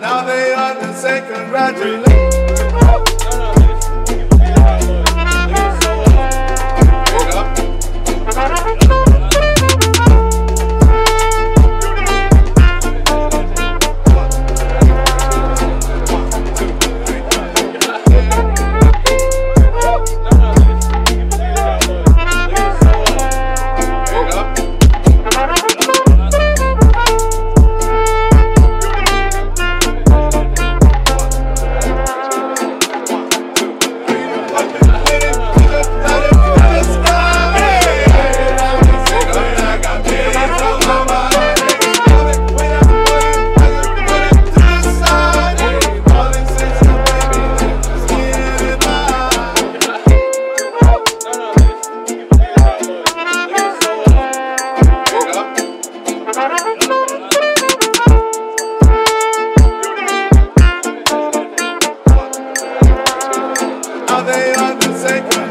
Now they are to say congratulations. They are the same.